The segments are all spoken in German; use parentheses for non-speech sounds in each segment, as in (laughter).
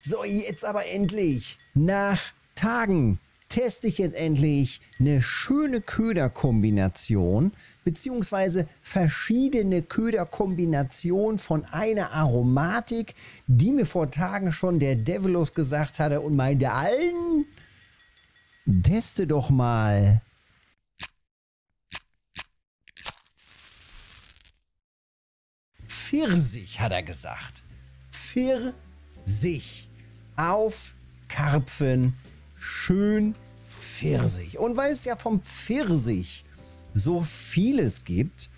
So, jetzt aber endlich. Nach Tagen teste ich jetzt endlich eine schöne Köderkombination beziehungsweise verschiedene Köderkombinationen von einer Aromatik, die mir vor Tagen schon der Devilus gesagt hatte und meinte allen, teste doch mal. Pfirsich, hat er gesagt. Pfirsich. Auf Karpfen. Schön Pfirsich. Und weil es ja vom Pfirsich so vieles gibt,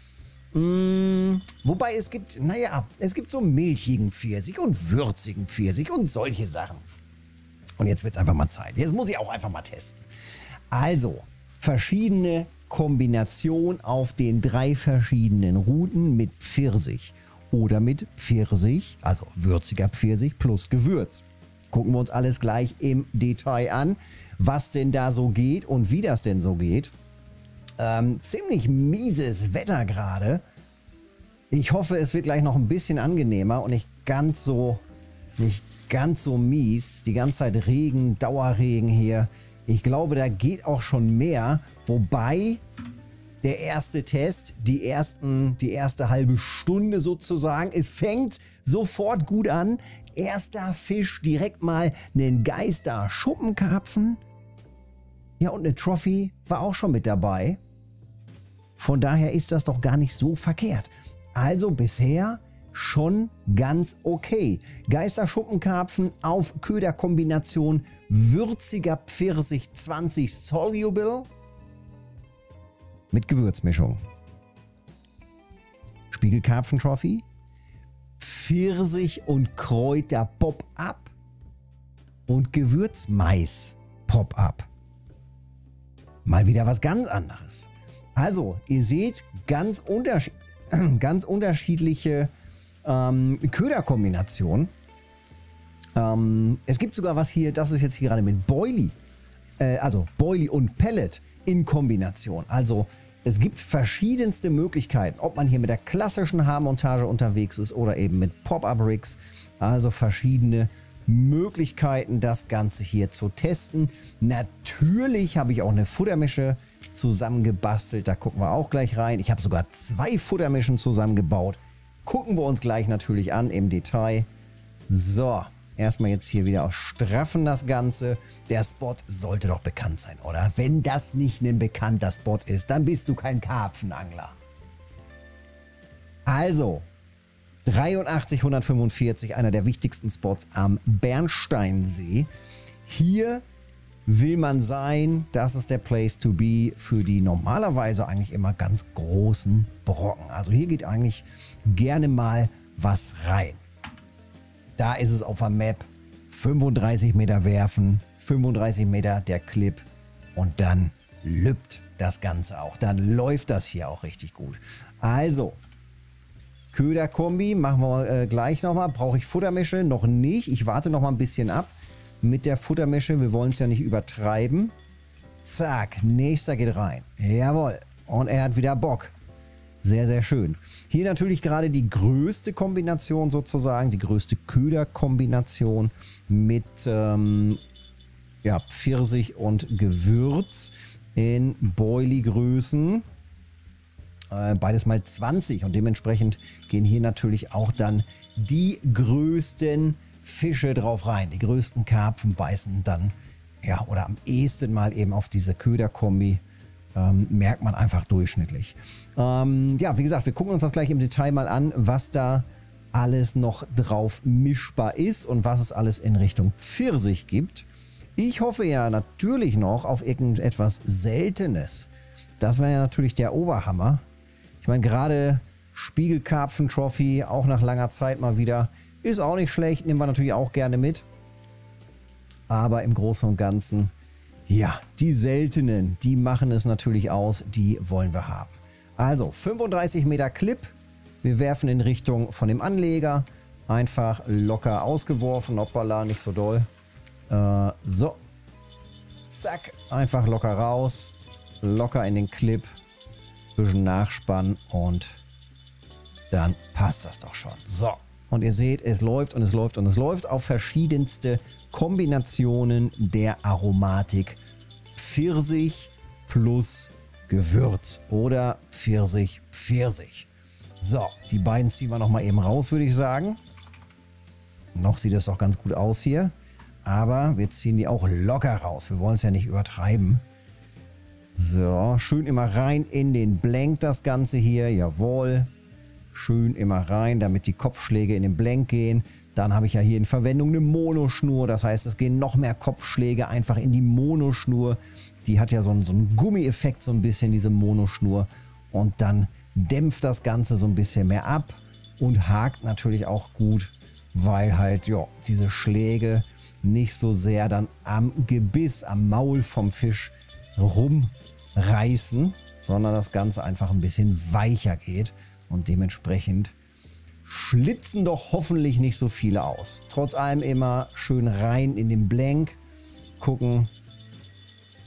mh, mm, wobei es gibt, naja, es gibt so milchigen Pfirsich und würzigen Pfirsich und solche Sachen. Und jetzt wird es einfach mal Zeit. Jetzt muss ich auch einfach mal testen. Also, verschiedene Kombinationen auf den drei verschiedenen Routen mit Pfirsich oder mit Pfirsich, also würziger Pfirsich plus Gewürz. Gucken wir uns alles gleich im Detail an, was denn da so geht und wie das denn so geht. Ähm, ziemlich mieses Wetter gerade. Ich hoffe, es wird gleich noch ein bisschen angenehmer und nicht ganz so, nicht ganz so mies. Die ganze Zeit Regen, Dauerregen hier. Ich glaube, da geht auch schon mehr. Wobei der erste Test, die, ersten, die erste halbe Stunde sozusagen, es fängt sofort gut an. Erster Fisch, direkt mal einen Geister Schuppenkarpfen. Ja, und eine Trophy war auch schon mit dabei. Von daher ist das doch gar nicht so verkehrt. Also bisher schon ganz okay. Geisterschuppenkarpfen auf Köderkombination würziger Pfirsich 20 Soluble mit Gewürzmischung. Spiegelkarpfen Trophy, Pfirsich und Kräuter Pop-Up und Gewürzmais Pop-Up. Mal wieder was ganz anderes. Also, ihr seht ganz, unterschied (clears throat) ganz unterschiedliche ähm, Köderkombination. Ähm, es gibt sogar was hier, das ist jetzt hier gerade mit Boilie, äh, also Boilie und Pellet in Kombination. Also es gibt verschiedenste Möglichkeiten, ob man hier mit der klassischen Haarmontage unterwegs ist oder eben mit Pop-Up-Rigs. Also verschiedene Möglichkeiten, das Ganze hier zu testen. Natürlich habe ich auch eine Futtermische zusammengebastelt. Da gucken wir auch gleich rein. Ich habe sogar zwei Futtermischen zusammengebaut. Gucken wir uns gleich natürlich an im Detail. So, erstmal jetzt hier wieder straffen das Ganze. Der Spot sollte doch bekannt sein, oder? Wenn das nicht ein bekannter Spot ist, dann bist du kein Karpfenangler. Also, 83145, einer der wichtigsten Spots am Bernsteinsee. Hier will man sein, das ist der Place to be für die normalerweise eigentlich immer ganz großen Brocken. Also hier geht eigentlich gerne mal was rein. Da ist es auf der Map 35 Meter werfen, 35 Meter der Clip und dann lübt das Ganze auch. Dann läuft das hier auch richtig gut. Also, Köderkombi machen wir äh, gleich nochmal. Brauche ich Futtermische? Noch nicht. Ich warte noch mal ein bisschen ab mit der Futtermische. Wir wollen es ja nicht übertreiben. Zack, nächster geht rein. Jawohl. Und er hat wieder Bock. Sehr, sehr schön. Hier natürlich gerade die größte Kombination sozusagen, die größte Köderkombination mit ähm, ja, Pfirsich und Gewürz in Boilie-Größen. Äh, beides mal 20 und dementsprechend gehen hier natürlich auch dann die größten Fische drauf rein. Die größten Karpfen beißen dann, ja, oder am ehesten mal eben auf diese Köderkombi. Ähm, merkt man einfach durchschnittlich. Ähm, ja, wie gesagt, wir gucken uns das gleich im Detail mal an, was da alles noch drauf mischbar ist und was es alles in Richtung Pfirsich gibt. Ich hoffe ja natürlich noch auf irgendetwas Seltenes. Das wäre ja natürlich der Oberhammer. Ich meine, gerade Spiegelkarpfen-Trophy, auch nach langer Zeit mal wieder. Ist auch nicht schlecht, nehmen wir natürlich auch gerne mit. Aber im Großen und Ganzen, ja, die seltenen, die machen es natürlich aus, die wollen wir haben. Also 35 Meter Clip. Wir werfen in Richtung von dem Anleger. Einfach locker ausgeworfen. Hoppala, nicht so doll. Äh, so. Zack, einfach locker raus. Locker in den Clip. Bisschen nachspannen und dann passt das doch schon. So. Und ihr seht, es läuft und es läuft und es läuft auf verschiedenste Kombinationen der Aromatik Pfirsich plus Gewürz oder Pfirsich Pfirsich. So, die beiden ziehen wir nochmal eben raus, würde ich sagen. Noch sieht es doch ganz gut aus hier. Aber wir ziehen die auch locker raus. Wir wollen es ja nicht übertreiben. So, schön immer rein in den Blank das Ganze hier. Jawohl. Schön immer rein, damit die Kopfschläge in den Blank gehen. Dann habe ich ja hier in Verwendung eine Monoschnur. Das heißt, es gehen noch mehr Kopfschläge einfach in die Monoschnur. Die hat ja so einen, so einen Gummieffekt so ein bisschen, diese Monoschnur. Und dann dämpft das Ganze so ein bisschen mehr ab und hakt natürlich auch gut, weil halt ja, diese Schläge nicht so sehr dann am Gebiss, am Maul vom Fisch rumreißen, sondern das Ganze einfach ein bisschen weicher geht und dementsprechend schlitzen doch hoffentlich nicht so viele aus. Trotz allem immer schön rein in den Blank gucken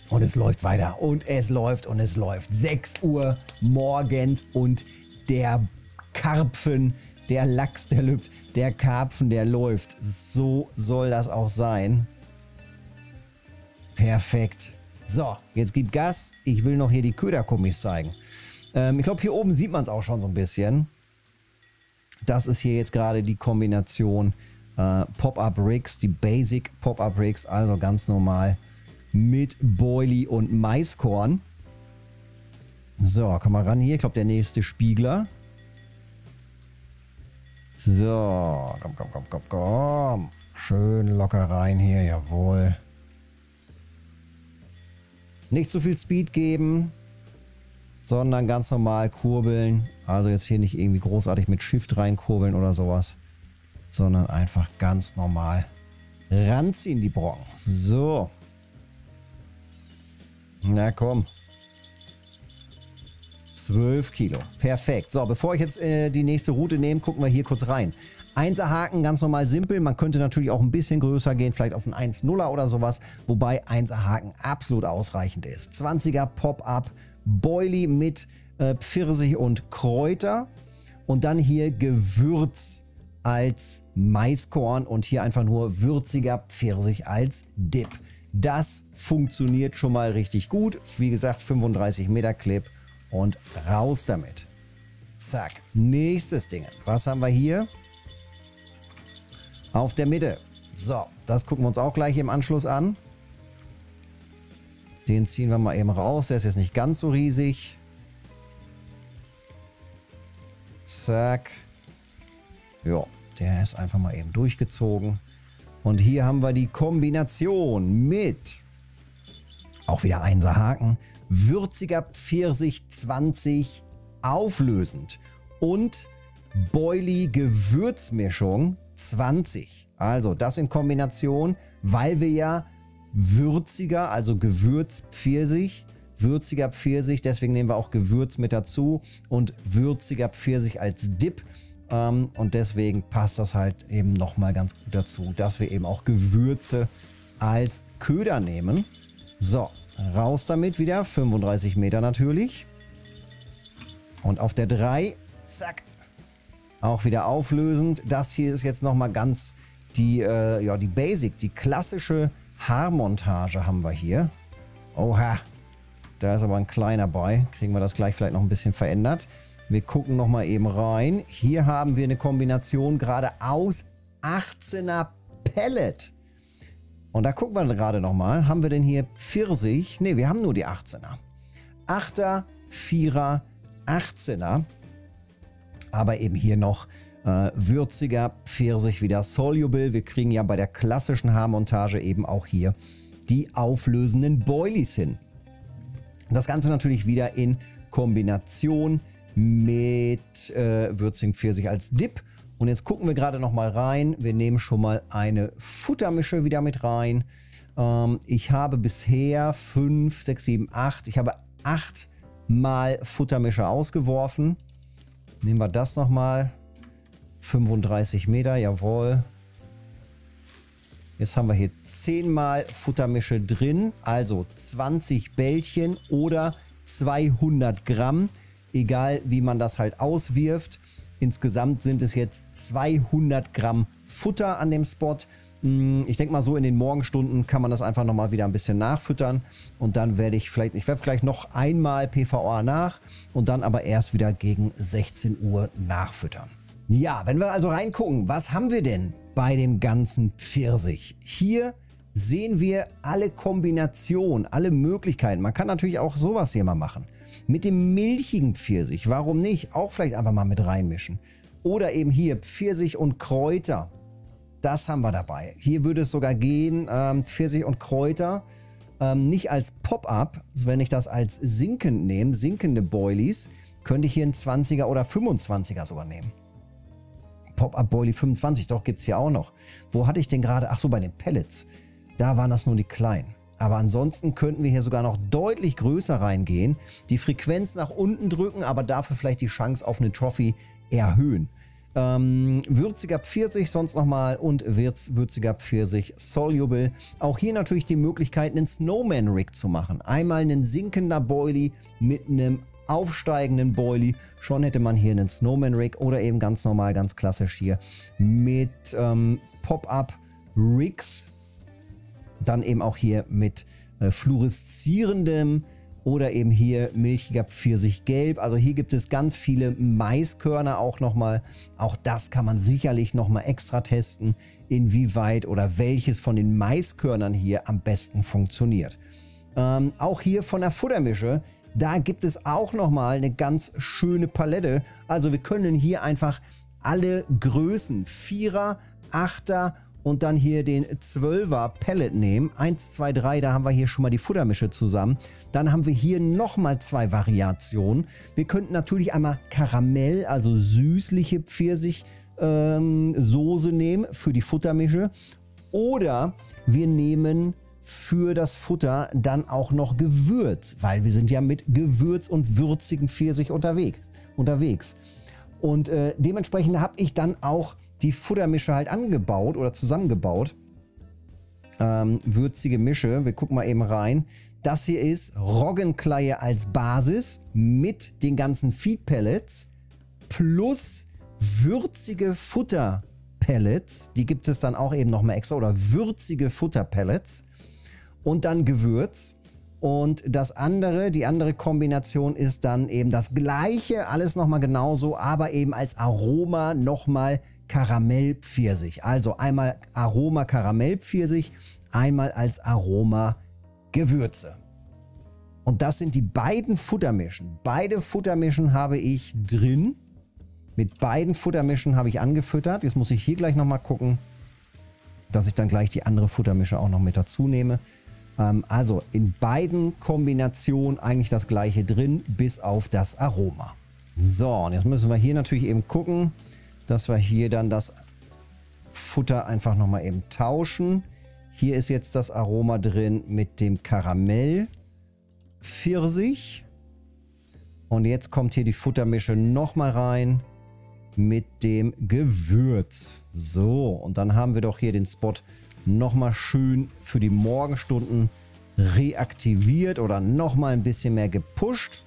und es läuft weiter und es läuft und es läuft. 6 Uhr morgens und der Karpfen, der Lachs, der lübt, der Karpfen, der läuft. So soll das auch sein. Perfekt. So, jetzt gib Gas. Ich will noch hier die Köderkummis zeigen. Ähm, ich glaube, hier oben sieht man es auch schon so ein bisschen. Das ist hier jetzt gerade die Kombination äh, Pop-Up Rigs, die Basic Pop-Up Rigs, also ganz normal mit Boilie und Maiskorn. So, komm mal ran hier. Ich glaube, der nächste Spiegler. So, komm, komm, komm, komm, komm. Schön locker rein hier, jawohl. Nicht zu viel Speed geben, sondern ganz normal kurbeln. Also jetzt hier nicht irgendwie großartig mit Shift reinkurbeln oder sowas, sondern einfach ganz normal ranziehen die Brocken. So. Na komm. 12 Kilo. Perfekt. So, bevor ich jetzt äh, die nächste Route nehme, gucken wir hier kurz rein. 1er Haken, ganz normal simpel. Man könnte natürlich auch ein bisschen größer gehen, vielleicht auf einen 1-0er oder sowas, wobei 1er Haken absolut ausreichend ist. 20er Pop-Up, Boilie mit äh, Pfirsich und Kräuter und dann hier Gewürz als Maiskorn und hier einfach nur würziger Pfirsich als Dip. Das funktioniert schon mal richtig gut. Wie gesagt, 35 Meter Clip und raus damit. Zack. Nächstes Ding. Was haben wir hier? Auf der Mitte. So, das gucken wir uns auch gleich im Anschluss an. Den ziehen wir mal eben raus. Der ist jetzt nicht ganz so riesig. Zack. Ja, der ist einfach mal eben durchgezogen. Und hier haben wir die Kombination mit, auch wieder Einser Haken, würziger Pfirsich 20 auflösend und Boilie Gewürzmischung 20. Also das in Kombination, weil wir ja würziger, also Gewürz Pfirsich, würziger Pfirsich, deswegen nehmen wir auch Gewürz mit dazu und würziger Pfirsich als Dip. Ähm, und deswegen passt das halt eben nochmal ganz gut dazu, dass wir eben auch Gewürze als Köder nehmen. So, raus damit wieder. 35 Meter natürlich. Und auf der 3, zack, auch wieder auflösend. Das hier ist jetzt nochmal ganz die, äh, ja, die Basic, die klassische Haarmontage haben wir hier. Oha, da ist aber ein kleiner bei. Kriegen wir das gleich vielleicht noch ein bisschen verändert. Wir gucken noch mal eben rein. Hier haben wir eine Kombination gerade aus 18er Pellet. Und da gucken wir gerade noch mal. Haben wir denn hier Pfirsich? Ne, wir haben nur die 18er. 8er, 4er, 18er. Aber eben hier noch äh, würziger Pfirsich wieder soluble. Wir kriegen ja bei der klassischen Haarmontage eben auch hier die auflösenden Boilies hin. Das Ganze natürlich wieder in Kombination mit äh, Würzing Pfirsich als Dip. Und jetzt gucken wir gerade noch mal rein. Wir nehmen schon mal eine Futtermische wieder mit rein. Ähm, ich habe bisher 5, 6, 7, 8. Ich habe 8 mal Futtermische ausgeworfen. Nehmen wir das noch mal. 35 Meter, jawohl. Jetzt haben wir hier 10 mal Futtermische drin, also 20 Bällchen oder 200 Gramm egal wie man das halt auswirft. Insgesamt sind es jetzt 200 Gramm Futter an dem Spot. Hm, ich denke mal so in den Morgenstunden kann man das einfach nochmal wieder ein bisschen nachfüttern und dann werde ich vielleicht, ich werfe gleich noch einmal PVA nach und dann aber erst wieder gegen 16 Uhr nachfüttern. Ja, wenn wir also reingucken, was haben wir denn bei dem ganzen Pfirsich? Hier sehen wir alle Kombinationen, alle Möglichkeiten. Man kann natürlich auch sowas hier mal machen. Mit dem milchigen Pfirsich, warum nicht? Auch vielleicht einfach mal mit reinmischen. Oder eben hier Pfirsich und Kräuter. Das haben wir dabei. Hier würde es sogar gehen, ähm, Pfirsich und Kräuter. Ähm, nicht als Pop-up, wenn ich das als sinkend nehme, sinkende Boilies, könnte ich hier einen 20er oder 25er sogar nehmen. Pop-up Boilie 25, doch gibt es hier auch noch. Wo hatte ich den gerade? Ach so, bei den Pellets. Da waren das nur die kleinen. Aber ansonsten könnten wir hier sogar noch deutlich größer reingehen, die Frequenz nach unten drücken, aber dafür vielleicht die Chance auf eine Trophy erhöhen. Ähm, würziger Pfirsich sonst nochmal und Würz, würziger Pfirsich Soluble. Auch hier natürlich die Möglichkeit, einen Snowman Rig zu machen. Einmal ein sinkender Boilie mit einem aufsteigenden Boilie. Schon hätte man hier einen Snowman Rig oder eben ganz normal, ganz klassisch hier mit ähm, Pop-Up Rigs dann eben auch hier mit äh, fluoreszierendem oder eben hier milchiger Pfirsichgelb. Also hier gibt es ganz viele Maiskörner auch nochmal. Auch das kann man sicherlich nochmal extra testen, inwieweit oder welches von den Maiskörnern hier am besten funktioniert. Ähm, auch hier von der Futtermische, da gibt es auch nochmal eine ganz schöne Palette. Also wir können hier einfach alle Größen, Vierer, Achter und dann hier den 12er Pellet nehmen. 1, 2, 3, da haben wir hier schon mal die Futtermische zusammen. Dann haben wir hier nochmal zwei Variationen. Wir könnten natürlich einmal Karamell, also süßliche Pfirsich ähm, nehmen für die Futtermische. Oder wir nehmen für das Futter dann auch noch Gewürz, weil wir sind ja mit Gewürz und würzigen Pfirsich unterwegs. unterwegs. Und äh, dementsprechend habe ich dann auch die Futtermische halt angebaut oder zusammengebaut. Ähm, würzige Mische. Wir gucken mal eben rein. Das hier ist Roggenkleie als Basis mit den ganzen Feed Pellets plus würzige Futterpellets. Die gibt es dann auch eben nochmal extra oder würzige Futterpellets und dann Gewürz. Und das andere, die andere Kombination ist dann eben das gleiche, alles nochmal genauso, aber eben als Aroma nochmal Karamellpfirsich. Also einmal Aroma Karamellpfirsich, einmal als Aroma Gewürze. Und das sind die beiden Futtermischen. Beide Futtermischen habe ich drin. Mit beiden Futtermischen habe ich angefüttert. Jetzt muss ich hier gleich nochmal gucken, dass ich dann gleich die andere Futtermische auch noch mit dazu nehme. Ähm, also in beiden Kombinationen eigentlich das gleiche drin, bis auf das Aroma. So, und jetzt müssen wir hier natürlich eben gucken, dass wir hier dann das Futter einfach nochmal eben tauschen. Hier ist jetzt das Aroma drin mit dem Karamell Pfirsich. Und jetzt kommt hier die Futtermische nochmal rein mit dem Gewürz. So, und dann haben wir doch hier den Spot nochmal schön für die Morgenstunden reaktiviert oder nochmal ein bisschen mehr gepusht.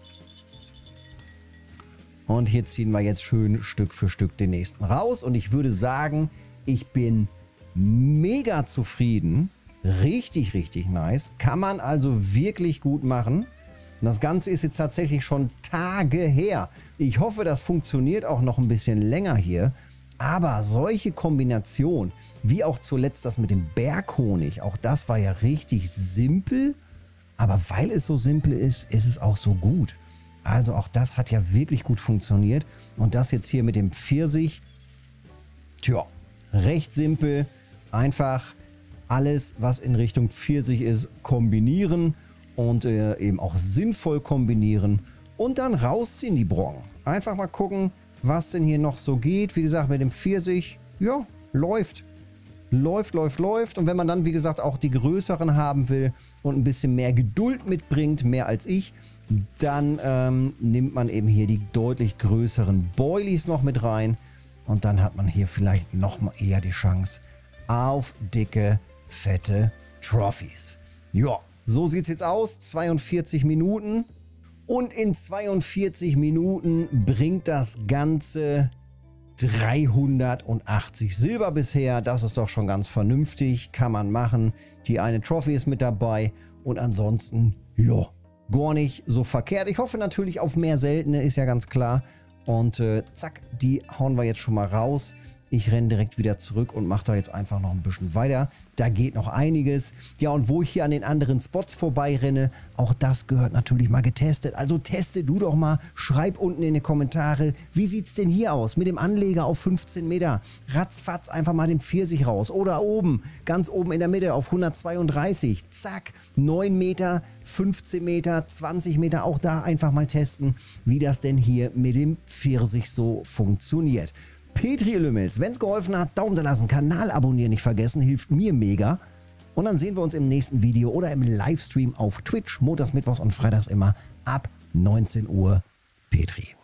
Und hier ziehen wir jetzt schön Stück für Stück den nächsten raus. Und ich würde sagen, ich bin mega zufrieden. Richtig, richtig nice. Kann man also wirklich gut machen. Und das Ganze ist jetzt tatsächlich schon Tage her. Ich hoffe, das funktioniert auch noch ein bisschen länger hier. Aber solche Kombinationen, wie auch zuletzt das mit dem Berghonig, auch das war ja richtig simpel. Aber weil es so simpel ist, ist es auch so gut. Also auch das hat ja wirklich gut funktioniert. Und das jetzt hier mit dem Pfirsich, tja, recht simpel. Einfach alles, was in Richtung Pfirsich ist, kombinieren und äh, eben auch sinnvoll kombinieren und dann rausziehen die Brocken. Einfach mal gucken, was denn hier noch so geht. Wie gesagt, mit dem Pfirsich, ja, läuft. Läuft, läuft, läuft. Und wenn man dann, wie gesagt, auch die größeren haben will und ein bisschen mehr Geduld mitbringt, mehr als ich, dann ähm, nimmt man eben hier die deutlich größeren Boilies noch mit rein. Und dann hat man hier vielleicht noch mal eher die Chance auf dicke, fette Trophies. Ja, so sieht es jetzt aus. 42 Minuten. Und in 42 Minuten bringt das Ganze 380 Silber bisher. Das ist doch schon ganz vernünftig. Kann man machen. Die eine Trophy ist mit dabei. Und ansonsten, ja, gar nicht so verkehrt. Ich hoffe natürlich auf mehr seltene, ist ja ganz klar. Und äh, zack, die hauen wir jetzt schon mal raus. Ich renne direkt wieder zurück und mache da jetzt einfach noch ein bisschen weiter. Da geht noch einiges. Ja, und wo ich hier an den anderen Spots vorbeirenne, auch das gehört natürlich mal getestet. Also teste du doch mal. Schreib unten in die Kommentare, wie sieht es denn hier aus mit dem Anleger auf 15 Meter? Ratzfatz einfach mal den Pfirsich raus. Oder oben, ganz oben in der Mitte auf 132. Zack, 9 Meter, 15 Meter, 20 Meter. Auch da einfach mal testen, wie das denn hier mit dem Pfirsich so funktioniert. Petri Lümmels. Wenn es geholfen hat, Daumen da lassen, Kanal abonnieren nicht vergessen, hilft mir mega. Und dann sehen wir uns im nächsten Video oder im Livestream auf Twitch, montags, mittwochs und freitags immer ab 19 Uhr. Petri.